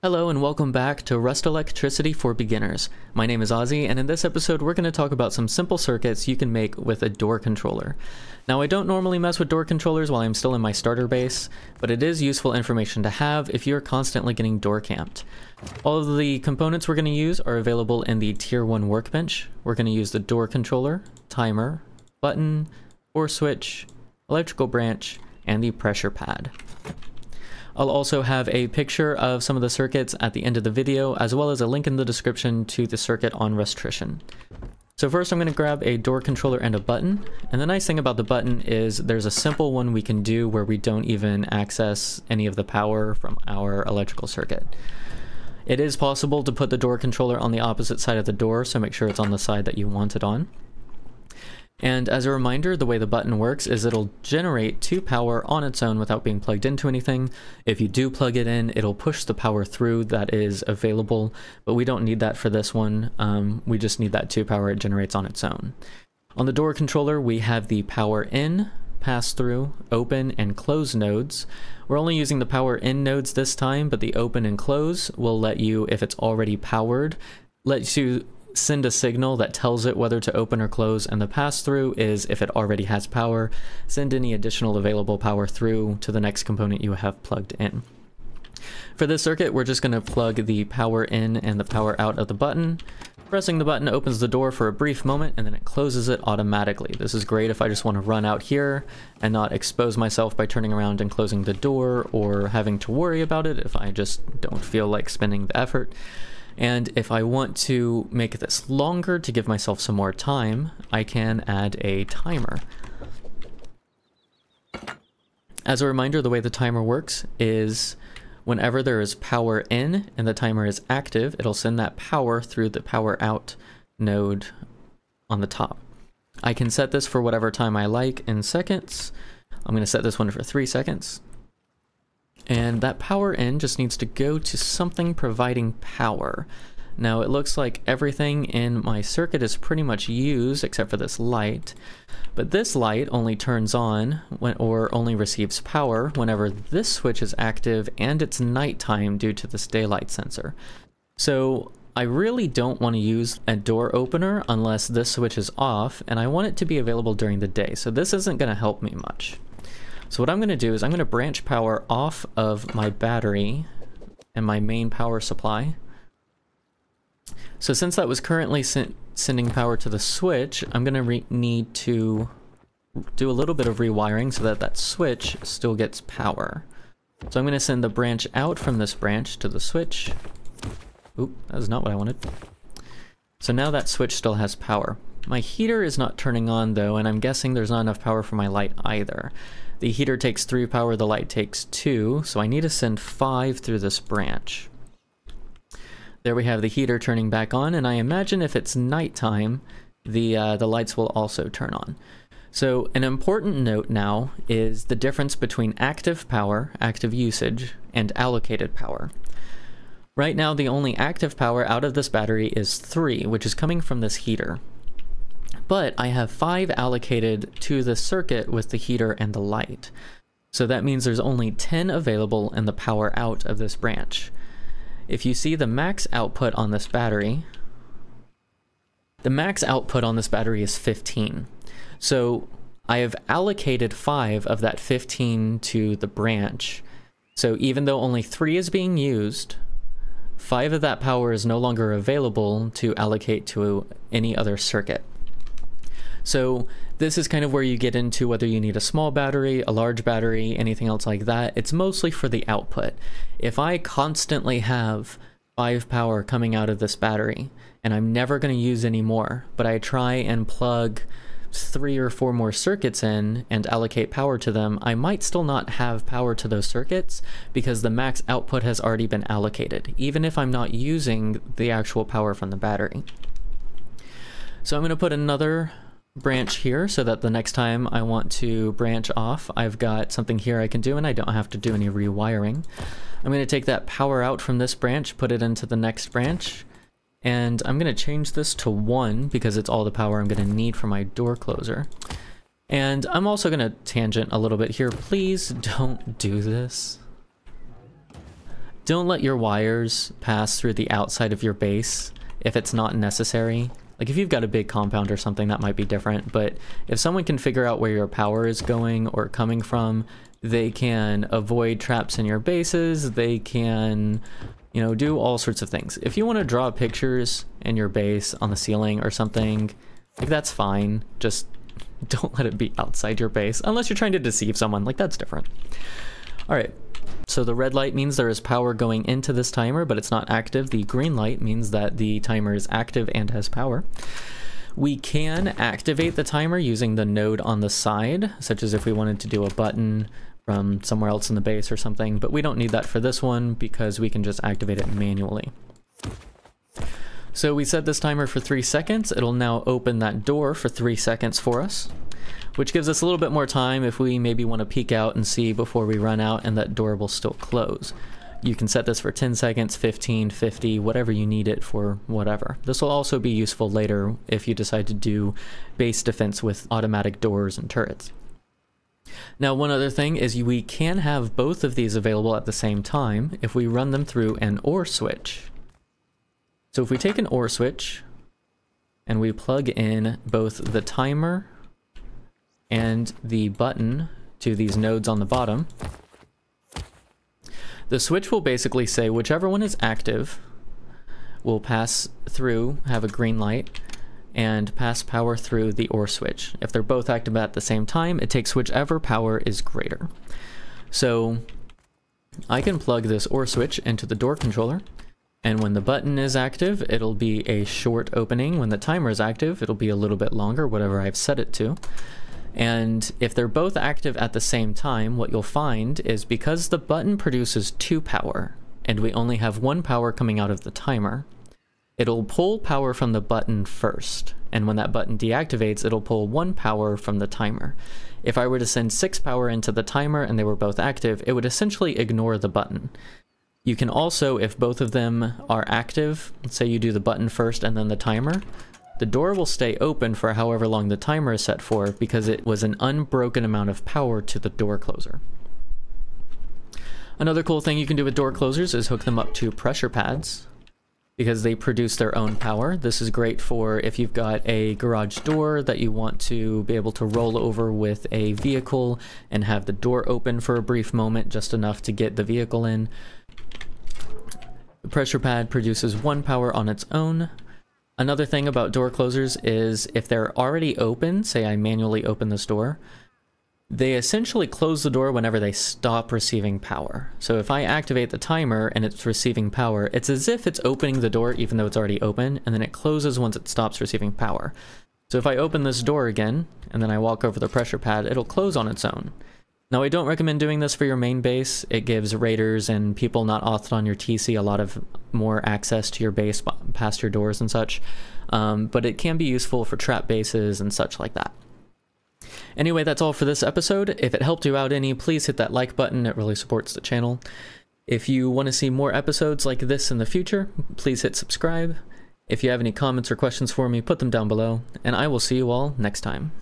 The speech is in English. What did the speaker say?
Hello and welcome back to Rust Electricity for Beginners. My name is Ozzy and in this episode we're going to talk about some simple circuits you can make with a door controller. Now I don't normally mess with door controllers while I'm still in my starter base, but it is useful information to have if you're constantly getting door camped. All of the components we're going to use are available in the tier 1 workbench. We're going to use the door controller, timer, button, or switch, electrical branch, and the pressure pad. I'll also have a picture of some of the circuits at the end of the video, as well as a link in the description to the circuit on Rustrician. So first I'm going to grab a door controller and a button, and the nice thing about the button is there's a simple one we can do where we don't even access any of the power from our electrical circuit. It is possible to put the door controller on the opposite side of the door, so make sure it's on the side that you want it on. And as a reminder, the way the button works is it'll generate two power on its own without being plugged into anything. If you do plug it in, it'll push the power through that is available, but we don't need that for this one. Um, we just need that two power it generates on its own. On the door controller, we have the power in, pass through, open, and close nodes. We're only using the power in nodes this time, but the open and close will let you, if it's already powered, let you send a signal that tells it whether to open or close, and the pass-through is if it already has power, send any additional available power through to the next component you have plugged in. For this circuit, we're just going to plug the power in and the power out of the button. Pressing the button opens the door for a brief moment and then it closes it automatically. This is great if I just want to run out here and not expose myself by turning around and closing the door or having to worry about it if I just don't feel like spending the effort. And if I want to make this longer to give myself some more time, I can add a timer. As a reminder, the way the timer works is whenever there is power in and the timer is active, it'll send that power through the power out node on the top. I can set this for whatever time I like in seconds. I'm going to set this one for three seconds. And that power in just needs to go to something providing power. Now it looks like everything in my circuit is pretty much used except for this light. But this light only turns on when, or only receives power whenever this switch is active and it's nighttime due to this daylight sensor. So I really don't want to use a door opener unless this switch is off and I want it to be available during the day. So this isn't going to help me much. So what I'm going to do is I'm going to branch power off of my battery and my main power supply. So since that was currently sen sending power to the switch, I'm going to need to do a little bit of rewiring so that that switch still gets power. So I'm going to send the branch out from this branch to the switch. Oop, that is not what I wanted. So now that switch still has power. My heater is not turning on though, and I'm guessing there's not enough power for my light either. The heater takes 3 power, the light takes 2, so I need to send 5 through this branch. There we have the heater turning back on, and I imagine if it's nighttime, the, uh, the lights will also turn on. So an important note now is the difference between active power, active usage, and allocated power. Right now the only active power out of this battery is 3, which is coming from this heater but I have five allocated to the circuit with the heater and the light. So that means there's only 10 available in the power out of this branch. If you see the max output on this battery, the max output on this battery is 15. So I have allocated 5 of that 15 to the branch. So even though only 3 is being used, 5 of that power is no longer available to allocate to any other circuit. So this is kind of where you get into whether you need a small battery, a large battery, anything else like that. It's mostly for the output. If I constantly have 5 power coming out of this battery, and I'm never going to use any more, but I try and plug three or four more circuits in and allocate power to them, I might still not have power to those circuits because the max output has already been allocated, even if I'm not using the actual power from the battery. So I'm going to put another branch here so that the next time I want to branch off, I've got something here I can do and I don't have to do any rewiring. I'm going to take that power out from this branch, put it into the next branch, and I'm going to change this to 1 because it's all the power I'm going to need for my door closer. And I'm also going to tangent a little bit here. Please don't do this. don't let your wires pass through the outside of your base if it's not necessary. Like if you've got a big compound or something, that might be different. But if someone can figure out where your power is going or coming from, they can avoid traps in your bases. They can, you know, do all sorts of things. If you want to draw pictures in your base on the ceiling or something, like that's fine. Just don't let it be outside your base unless you're trying to deceive someone. Like that's different. All right. So the red light means there is power going into this timer, but it's not active. The green light means that the timer is active and has power. We can activate the timer using the node on the side, such as if we wanted to do a button from somewhere else in the base or something, but we don't need that for this one because we can just activate it manually. So we set this timer for three seconds. It'll now open that door for three seconds for us which gives us a little bit more time if we maybe want to peek out and see before we run out and that door will still close. You can set this for 10 seconds, 15, 50, whatever you need it for, whatever. This will also be useful later if you decide to do base defense with automatic doors and turrets. Now, one other thing is we can have both of these available at the same time if we run them through an OR switch. So if we take an OR switch and we plug in both the timer and the button to these nodes on the bottom, the switch will basically say whichever one is active will pass through, have a green light, and pass power through the OR switch. If they're both active at the same time, it takes whichever power is greater. So I can plug this OR switch into the door controller, and when the button is active, it'll be a short opening. When the timer is active, it'll be a little bit longer, whatever I've set it to. And if they're both active at the same time, what you'll find is because the button produces two power, and we only have one power coming out of the timer, it'll pull power from the button first. And when that button deactivates, it'll pull one power from the timer. If I were to send six power into the timer and they were both active, it would essentially ignore the button. You can also, if both of them are active, say you do the button first and then the timer, the door will stay open for however long the timer is set for because it was an unbroken amount of power to the door closer. Another cool thing you can do with door closers is hook them up to pressure pads because they produce their own power. This is great for if you've got a garage door that you want to be able to roll over with a vehicle and have the door open for a brief moment, just enough to get the vehicle in. The pressure pad produces one power on its own, Another thing about door closers is if they're already open, say I manually open this door, they essentially close the door whenever they stop receiving power. So if I activate the timer and it's receiving power, it's as if it's opening the door even though it's already open, and then it closes once it stops receiving power. So if I open this door again, and then I walk over the pressure pad, it'll close on its own. Now, I don't recommend doing this for your main base. It gives raiders and people not authed on your TC a lot of more access to your base past your doors and such, um, but it can be useful for trap bases and such like that. Anyway, that's all for this episode. If it helped you out any, please hit that like button. It really supports the channel. If you want to see more episodes like this in the future, please hit subscribe. If you have any comments or questions for me, put them down below, and I will see you all next time.